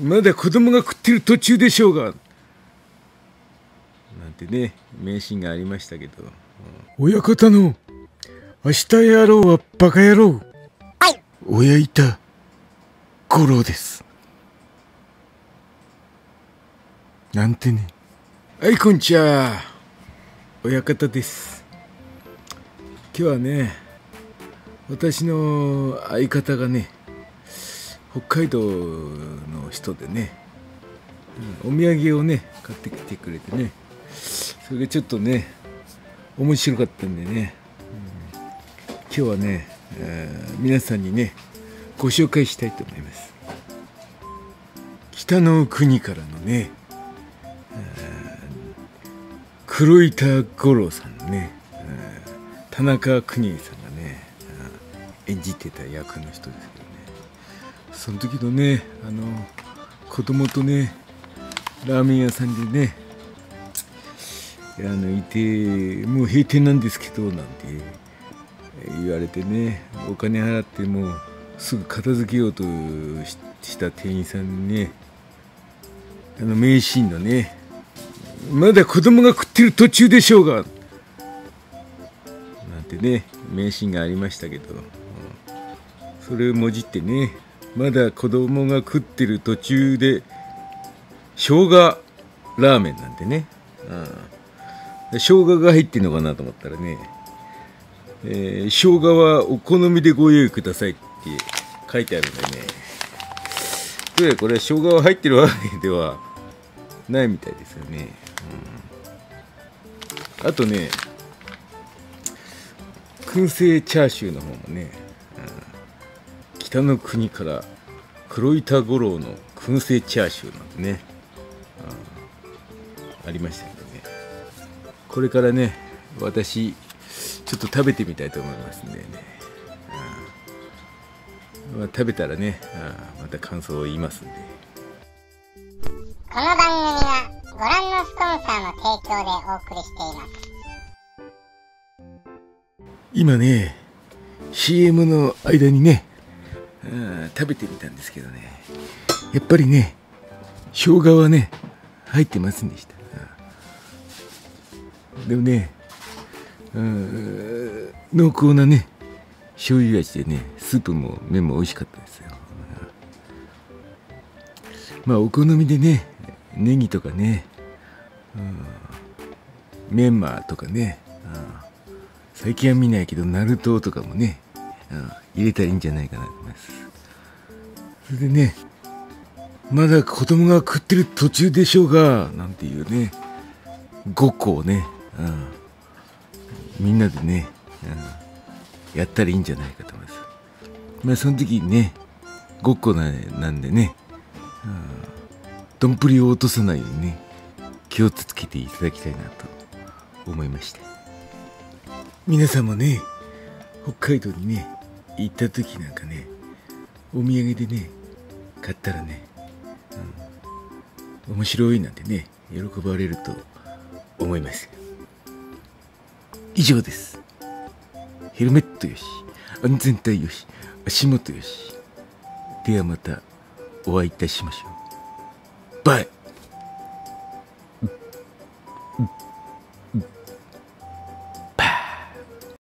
まだ子供が食ってる途中でしょうが。なんてね名シーンがありましたけど、親方の明日野郎はバカ野郎。はい。親いた五郎です。なんてね。はいこんにちは。親方です。今日はね私の相方がね北海道の人でね、お土産をね買ってきてくれてねそれがちょっとね面白かったんでね、うん今日はね、えー皆さんにねご紹介したいと思います。北の国からのね、黒板五郎さんのね、田中邦衛さんがね、演じてた役の人ですけど。その時のねあの子供とねラーメン屋さんでねあのいてもう閉店なんですけどなんて言われてねお金払ってもうすぐ片付けようとしした店員さんにねあの名シーンのねまだ子供が食ってる途中でしょうがなんてね名シーンがありましたけど、うん。それをもじってねまだ子供が食ってる途中で生姜ラーメンなんてね、うん、生姜が入ってんのかなと思ったらね、えー生姜はお好みでご用意くださいって書いてあるんでね。どうやらこれは生姜は入ってるわけではないみたいですよね、うん。あとね燻製チャーシューの方もね、うん北の国から黒板五郎の燻製チャーシューなんてね、うんありましたけどね。これからね私ちょっと食べてみたいと思いますんでね、うんまあ、食べたらね、うんまた感想を言いますんで。この番組はご覧のスポンサーの提供でお送りしています。今ね CM の間にね、うん食べてみたんですけどね。やっぱりね生姜はね入ってませんでした、でもね、うん濃厚なね醤油味でねスープも麺も美味しかったですよ、まあお好みでねネギとかね、うんメンマとかね、うん。最近は見ないけどナルトとかもね、入れたらいいんじゃないかなと思います。それでねまだ子供が食ってる途中でしょうがなんていうね5個をね、うん。みんなでね、うん。やったらいいんじゃないかと思います。まあその時にね5個ななんでね丼、を落とさないようにね気をつけていただきたいなと思いました皆さんもね北海道にね行った時なんかねお土産でね買ったらね、うん、面白いなんてね喜ばれると思います。以上です。ヘルメットよし安全帯よし足元よし。ではまたお会いいたしましょう。バイ。